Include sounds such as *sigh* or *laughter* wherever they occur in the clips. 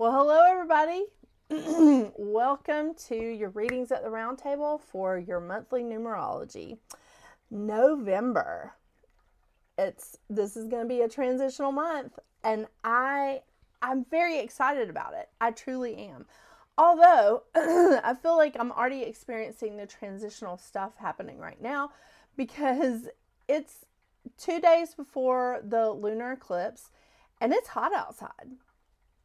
Well, hello, everybody. *clears throat* Welcome to your readings at the round table for your monthly numerology. November. It's this is going to be a transitional month and I I'm very excited about it. I truly am. Although *clears throat* I feel like I'm already experiencing the transitional stuff happening right now because it's 2 days before the lunar eclipse and it's hot outside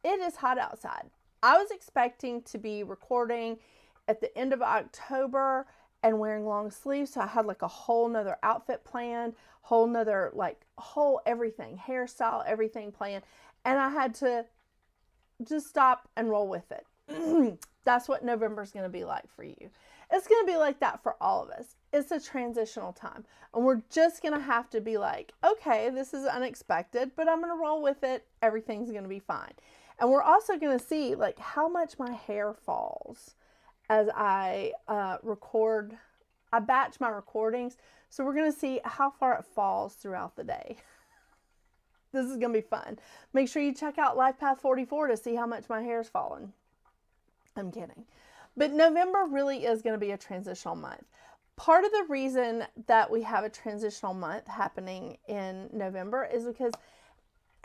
it is hot outside. I was expecting to be recording at the end of October and wearing long sleeves. So I had like a whole nother outfit planned, whole nother like whole everything, hairstyle, everything planned. And I had to just stop and roll with it. *clears throat* That's what November is going to be like for you. It's going to be like that for all of us. It's a transitional time. And we're just going to have to be like, okay, this is unexpected, but I'm going to roll with it. Everything's going to be fine. And we're also going to see like how much my hair falls as I uh, record. I batch my recordings. So we're going to see how far it falls throughout the day. *laughs* this is going to be fun. Make sure you check out Life Path 44 to see how much my hair's fallen. I'm kidding. But November really is going to be a transitional month. Part of the reason that we have a transitional month happening in November is because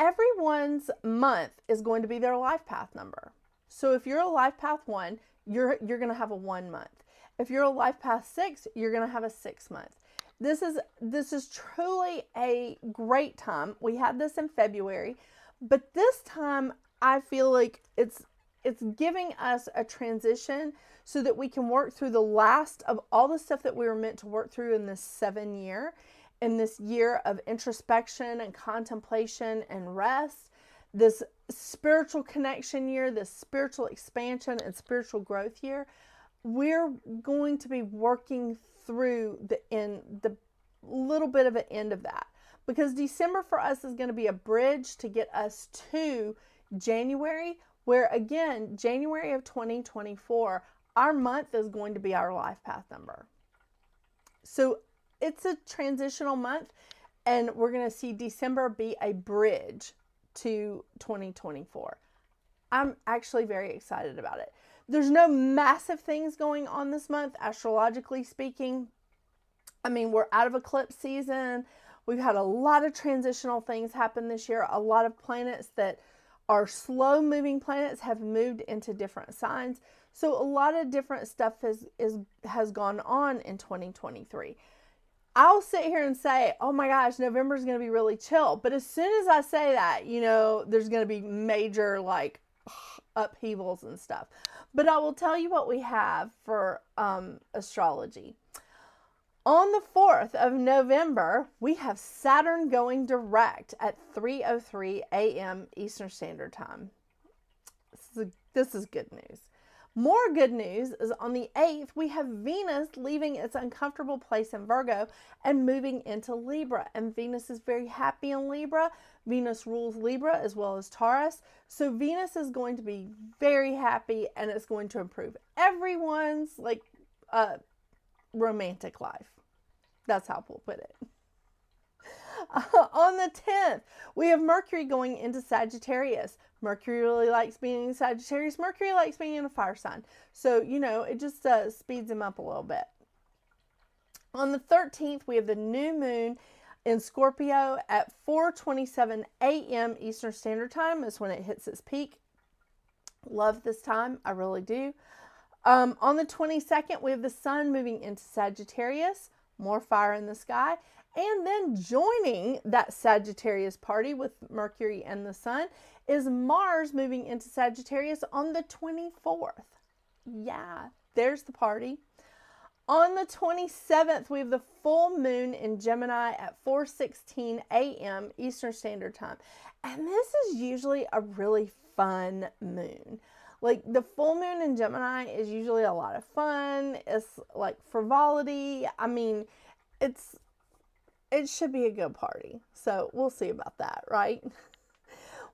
everyone's month is going to be their life path number. So if you're a life path 1, you're you're going to have a 1 month. If you're a life path 6, you're going to have a 6 month. This is this is truly a great time. We had this in February, but this time I feel like it's it's giving us a transition so that we can work through the last of all the stuff that we were meant to work through in this 7 year in this year of introspection and contemplation and rest, this spiritual connection year, this spiritual expansion and spiritual growth year, we're going to be working through the end, the little bit of an end of that. Because December for us is going to be a bridge to get us to January, where again, January of 2024, our month is going to be our life path number. So it's a transitional month and we're going to see December be a bridge to 2024. I'm actually very excited about it. There's no massive things going on this month, astrologically speaking. I mean, we're out of eclipse season. We've had a lot of transitional things happen this year. A lot of planets that are slow moving planets have moved into different signs. So a lot of different stuff has is has gone on in 2023. I'll sit here and say, oh my gosh, November is going to be really chill. But as soon as I say that, you know, there's going to be major like *sighs* upheavals and stuff. But I will tell you what we have for um, astrology. On the 4th of November, we have Saturn going direct at 3:03 a.m. Eastern Standard Time. This is, a, this is good news. More good news is on the 8th, we have Venus leaving its uncomfortable place in Virgo and moving into Libra. And Venus is very happy in Libra. Venus rules Libra as well as Taurus. So Venus is going to be very happy and it's going to improve everyone's like uh, romantic life. That's how we'll put it. *laughs* On the 10th, we have Mercury going into Sagittarius. Mercury really likes being in Sagittarius. Mercury likes being in a fire sign. So, you know, it just uh, speeds him up a little bit. On the 13th, we have the new moon in Scorpio at 4:27 a.m. Eastern Standard Time is when it hits its peak. Love this time, I really do. Um, on the 22nd, we have the sun moving into Sagittarius, more fire in the sky, and then joining that Sagittarius party with Mercury and the sun is Mars moving into Sagittarius on the 24th. Yeah, there's the party. On the 27th, we have the full moon in Gemini at 4:16 a.m. Eastern Standard Time. And this is usually a really fun moon. Like the full moon in Gemini is usually a lot of fun. It's like frivolity. I mean, it's it should be a good party. So, we'll see about that, right? *laughs*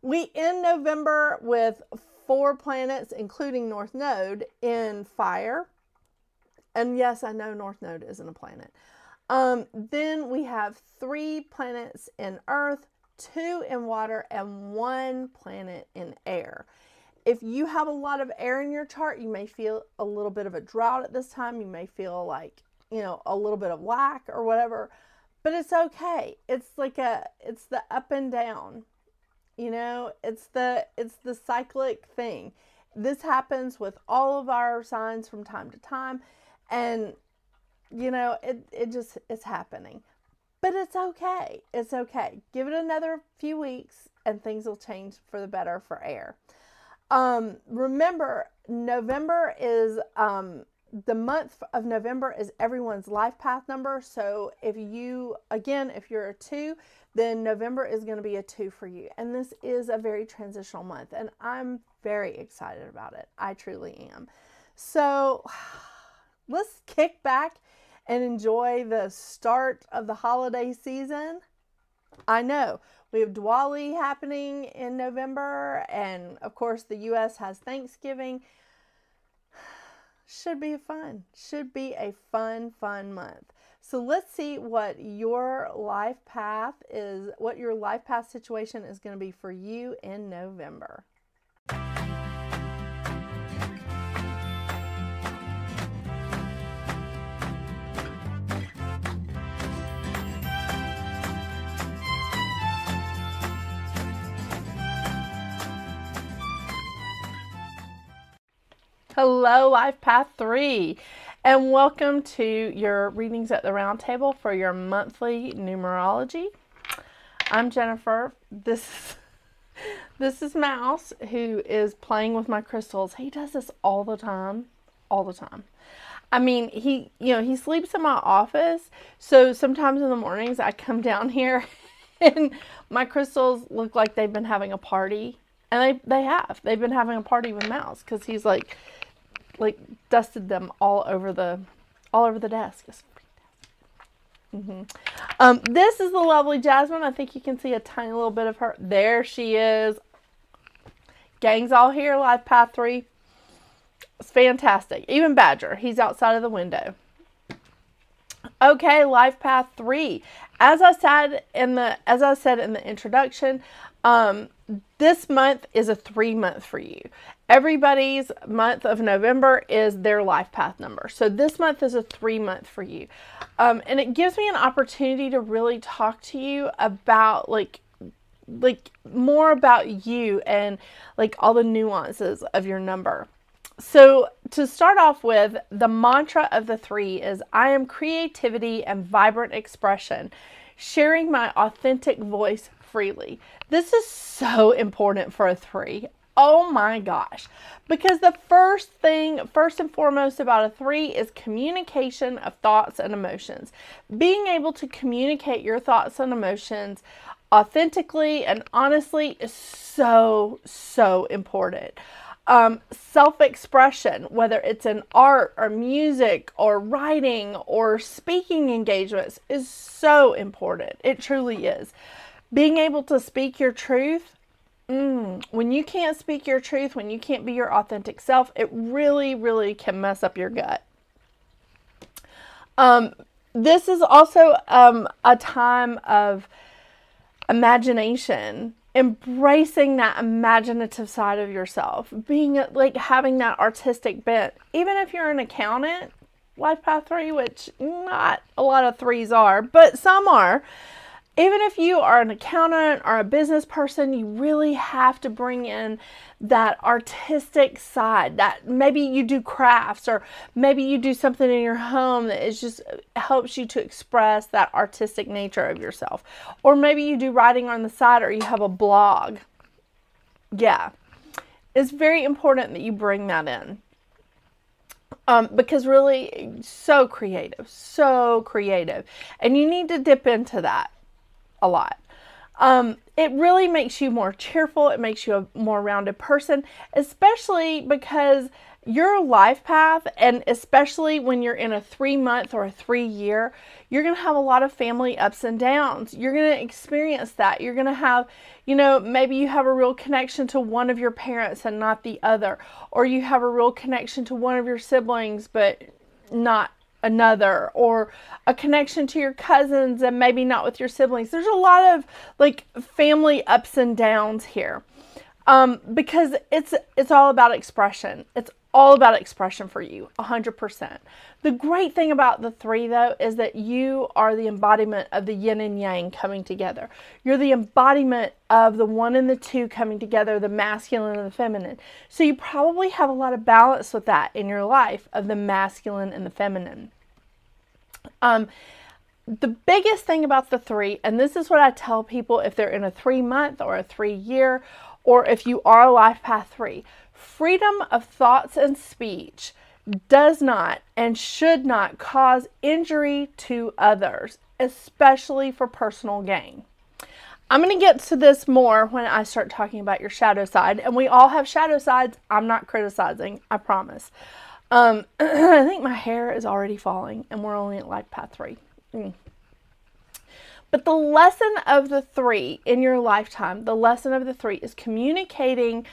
We end November with four planets, including North Node, in fire. And yes, I know North Node isn't a planet. Um, then we have three planets in Earth, two in water, and one planet in air. if you have a lot of air in your chart, you may feel a little bit of a drought at this time. You may feel like, you know, a little bit of lack or whatever, but it's okay. It's like a, it's the up and down, you know, it's the, it's the cyclic thing. This happens with all of our signs from time to time. And, you know, it, it just, it's happening. But it's okay. It's okay. Give it another few weeks and things will change for the better for air. Um, remember, November is um, the month of November is everyone's life path number. So if you, again, if you're a two, then November is going to be a two for you. And this is a very transitional month, and I'm very excited about it. I truly am. So *sighs* let's kick back and enjoy the start of the holiday season. I know we have Diwali happening in November, and of course, the US has Thanksgiving. Should be fun. Should be a fun, fun month. So let's see what your life path is, what your life path situation is going to be for you in November. Hello, Life Path 3, and welcome to your readings at the round table for your monthly numerology. I'm Jennifer. This, *laughs* this is Mouse, who is playing with my crystals. He does this all the time, all the time. I mean, he, you know, he sleeps in my office, so sometimes in the mornings I come *laughs* down here and my crystals look like they've been having a party. And they, they have. They've been having a party with Mouse because he's like like dusted them all over the all over the desk. Mm-hmm. Um, this is the lovely Jasmine. I think you can see a tiny little bit of her. There she is. Gang's all here. Life Path 3. It's fantastic. Even Badger. He's outside of the window. Okay, Life Path 3. As I said in the as I said in the introduction, um, this month is a three month for you. Everybody's month of November is their life path number. So this month is a three month for you. Um, and it gives me an opportunity to really talk to you about like like more about you and like all the nuances of your number. So, to start off with, the mantra of the three is I am creativity and vibrant expression, sharing my authentic voice freely. This is so important for a three. Oh my gosh. Because the first thing, first and foremost about a three is communication of thoughts and emotions. Being able to communicate your thoughts and emotions authentically and honestly is so, so important. Um, self expression, whether it's in art or music or writing or speaking engagements, is so important. It truly is. Being able to speak your truth Mm, when you can't speak your truth, when you can't be your authentic self, it really, really can mess up your gut. Um, this is also um, a time of imagination, embracing that imaginative side of yourself, being like having that artistic bent. Even if you're an accountant, life path three, which not a lot of threes are, but some are even if you are an accountant or a business person, you really have to bring in that artistic side that maybe you do crafts or maybe you do something in your home that is just helps you to express that artistic nature of yourself. Or maybe you do writing on the side or you have a blog. Yeah. It's very important that you bring that in. Um, because really so creative, so creative. And you need to dip into that a lot. Um, it really makes you more cheerful. It makes you a more rounded person, especially because your life path, and especially when you're in a three month or a three year, you're going to have a lot of family ups and downs. You're going to experience that. You're going to have, you know, maybe you have a real connection to one of your parents and not the other, or you have a real connection to one of your siblings, but not another or a connection to your cousins and maybe not with your siblings. There's a lot of like family ups and downs here. Um, because it's it's all about expression. It's all about expression for you, 100%. The great thing about the three, though, is that you are the embodiment of the yin and yang coming together. You're the embodiment of the one and the two coming together, the masculine and the feminine. So you probably have a lot of balance with that in your life of the masculine and the feminine. Um, the biggest thing about the three, and this is what I tell people if they're in a three month or a three year, or if you are a life path three, freedom of thoughts and speech does not and should not cause injury to others, especially for personal gain. I'm going to get to this more when I start talking about your shadow side. And we all have shadow sides. I'm not criticizing, I promise. Um, *clears throat* I think my hair is already falling, and we're only at life path three. Mm. But the lesson of the three in your lifetime, the lesson of the three is communicating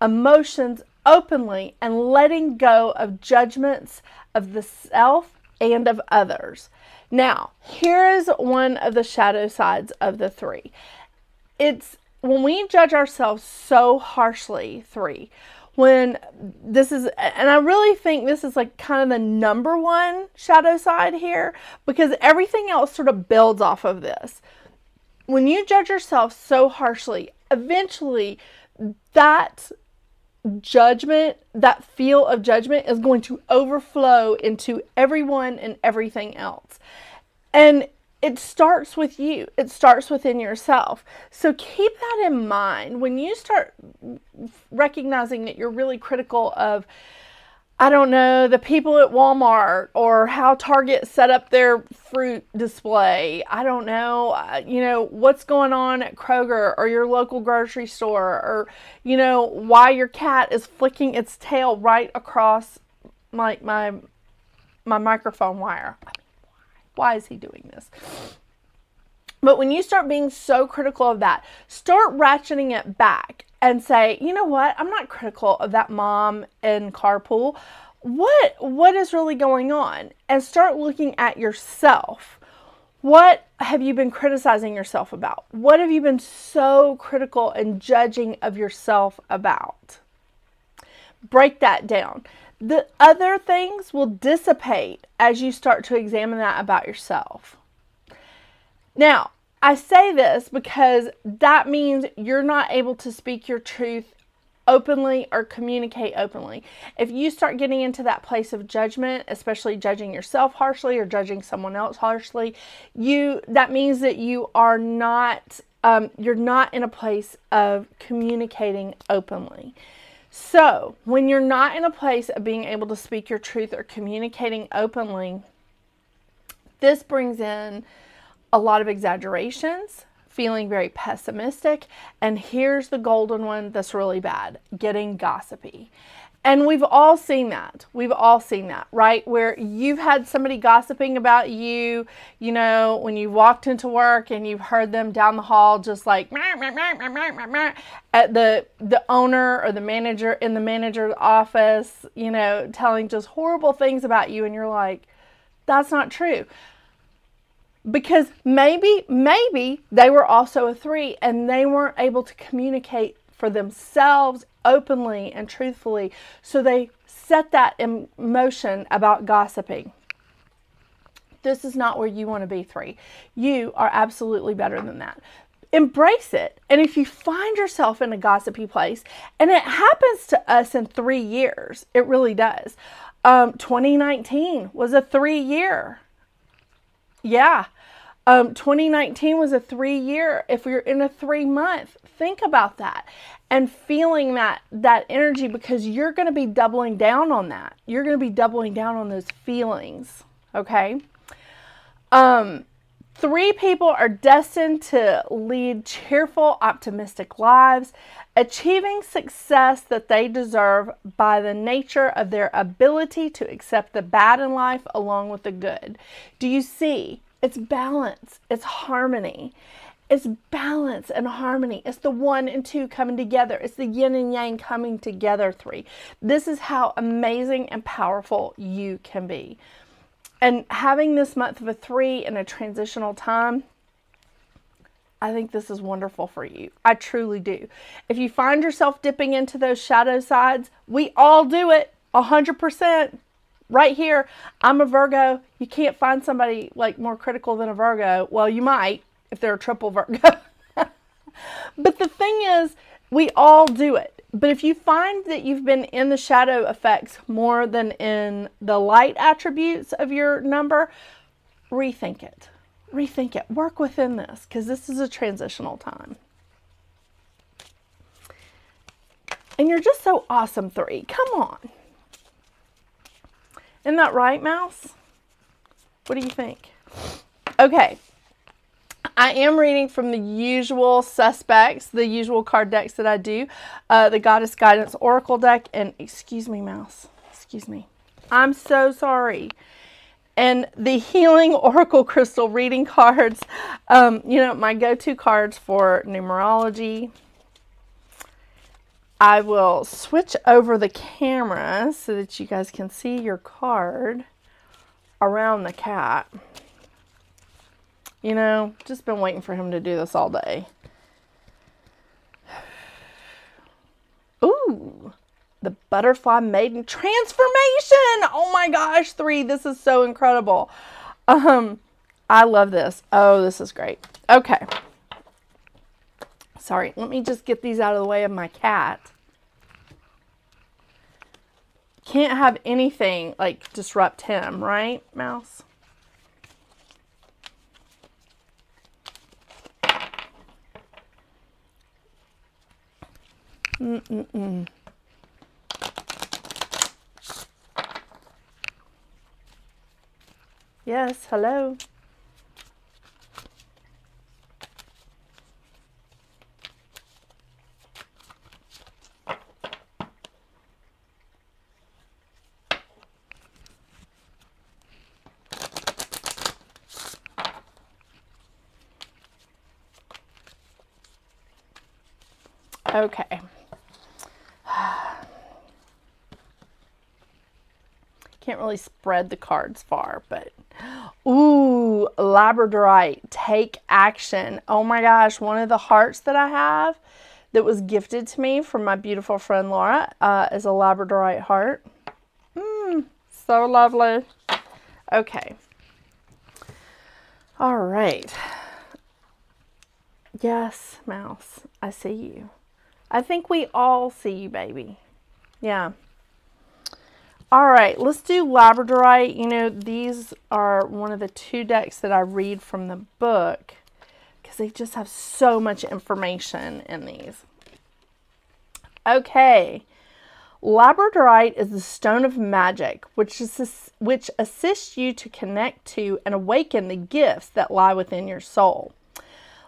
emotions openly and letting go of judgments of the self and of others. Now, here is one of the shadow sides of the three. It's when we judge ourselves so harshly, three, when this is, and I really think this is like kind of the number one shadow side here because everything else sort of builds off of this. When you judge yourself so harshly, eventually that judgment, that feel of judgment is going to overflow into everyone and everything else. And it starts with you, it starts within yourself. So keep that in mind when you start recognizing that you're really critical of I don't know, the people at Walmart or how Target set up their fruit display. I don't know, uh, you know, what's going on at Kroger or your local grocery store or, you know, why your cat is flicking its tail right across my, my, my microphone wire. Why is he doing this? But when you start being so critical of that, start ratcheting it back and say, you know what, I'm not critical of that mom in carpool. What what is really going on? And start looking at yourself. What have you been criticizing yourself about? What have you been so critical and judging of yourself about? Break that down. The other things will dissipate as you start to examine that about yourself. Now, I say this because that means you're not able to speak your truth openly or communicate openly. If you start getting into that place of judgment, especially judging yourself harshly or judging someone else harshly, you that means that you are not um, you're not in a place of communicating openly. So, when you're not in a place of being able to speak your truth or communicating openly, this brings in a lot of exaggerations, feeling very pessimistic, and here's the golden one that's really bad getting gossipy. And we've all seen that. We've all seen that, right? Where you've had somebody gossiping about you, you know, when you walked into work and you've heard them down the hall just like at the the owner or the manager in the manager's office, you know, telling just horrible things about you and you're like that's not true because maybe maybe they were also a 3 and they weren't able to communicate for themselves openly and truthfully. So they set that in motion about gossiping. This is not where you want to be 3 you are absolutely better than that. Embrace it. And if you find yourself in a gossipy place and it happens to us in 3 years it really does. Um, 2019 was a 3 year yeah. Um, 2019 was a three year. If you're in a three month, think about that and feeling that that energy because you're going to be doubling down on that. You're going to be doubling down on those feelings. Okay. Um, three people are destined to lead cheerful, optimistic lives, achieving success that they deserve by the nature of their ability to accept the bad in life along with the good. Do you see? It's balance, it's harmony. It's balance and harmony. It's the one and two coming together. It's the yin and yang coming together, three. This is how amazing and powerful you can be. And having this month of a three in a transitional time, I think this is wonderful for you. I truly do. If you find yourself dipping into those shadow sides, we all do it 100%. Right here, I'm a Virgo. You can't find somebody like more critical than a Virgo. Well, you might if they're a triple Virgo. *laughs* but the thing is, we all do it. But if you find that you've been in the shadow effects more than in the light attributes of your number, rethink it. Rethink it. Work within this because this is a transitional time. And you're just so awesome, three. Come on. Isn't that right, Mouse? What do you think? Okay. I am reading from the usual suspects, the usual card decks that I do. Uh, the Goddess Guidance Oracle deck. And excuse me, Mouse. Excuse me. I'm so sorry. And the Healing Oracle Crystal reading cards. Um, you know, my go-to cards for numerology. I will switch over the camera so that you guys can see your card around the cat. You know, just been waiting for him to do this all day. *sighs* Ooh, the Butterfly Maiden Transformation. Oh my gosh, three. This is so incredible. Um, I love this. Oh, this is great. Okay. Sorry, let me just get these out of the way of my cat. Can't have anything like disrupt him, right, Mouse? Mm-mm-mm. Yes, hello. Okay. Can't really spread the cards far, but ooh, Labradorite, take action. Oh my gosh, one of the hearts that I have that was gifted to me from my beautiful friend Laura uh, is a Labradorite heart. Mmm, so lovely. Okay. All right. Yes, mouse, I see you. I think we all see you, baby. Yeah. All right, let's do Labradorite. You know, these are one of the two decks that I read from the book because they just have so much information in these. Okay. Labradorite is the stone of magic, which, is, which assists you to connect to and awaken the gifts that lie within your soul.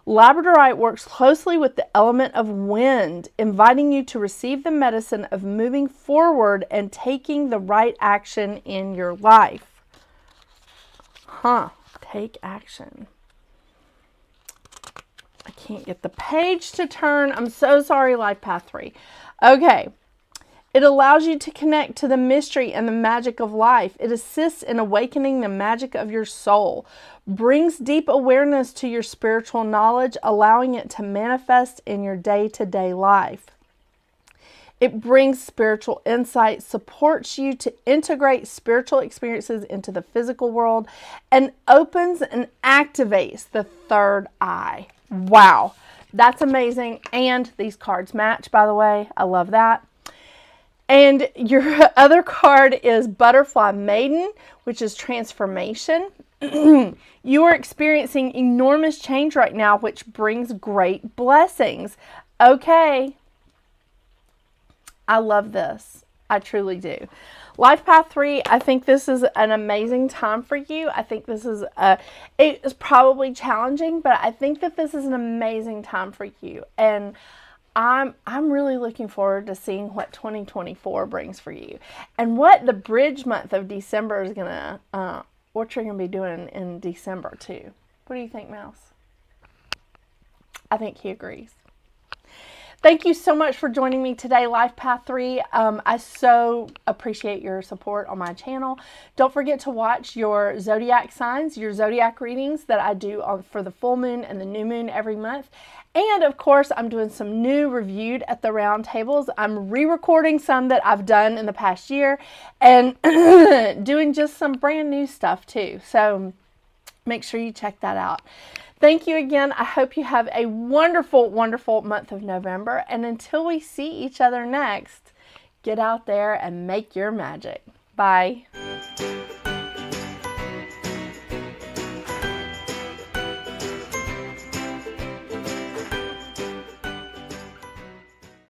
Labradorite works closely with the element of wind, inviting you to receive the medicine of moving forward and taking the right action in your life. Huh, take action. I can't get the page to turn. I'm so sorry, Life Path 3. Okay, it allows you to connect to the mystery and the magic of life. It assists in awakening the magic of your soul, brings deep awareness to your spiritual knowledge, allowing it to manifest in your day to day life. It brings spiritual insight, supports you to integrate spiritual experiences into the physical world, and opens and activates the third eye. Wow, that's amazing. And these cards match, by the way. I love that. And your *laughs* other card is Butterfly Maiden, which is transformation. *clears throat* you are experiencing enormous change right now, which brings great blessings. Okay. I love this. I truly do. Life Path 3, I think this is an amazing time for you. I think this is a, it is probably challenging, but I think that this is an amazing time for you. And I'm I'm really looking forward to seeing what 2024 brings for you, and what the bridge month of December is gonna uh, what you're gonna be doing in December too. What do you think, Mouse? I think he agrees. Thank you so much for joining me today, Life Path 3. Um, I so appreciate your support on my channel. Don't forget to watch your zodiac signs, your zodiac readings that I do on, for the full moon and the new moon every month. And of course, I'm doing some new reviewed at the round tables. I'm re recording some that I've done in the past year and *clears throat* doing just some brand new stuff too. So make sure you check that out. Thank you again. I hope you have a wonderful, wonderful month of November. And until we see each other next, get out there and make your magic. Bye.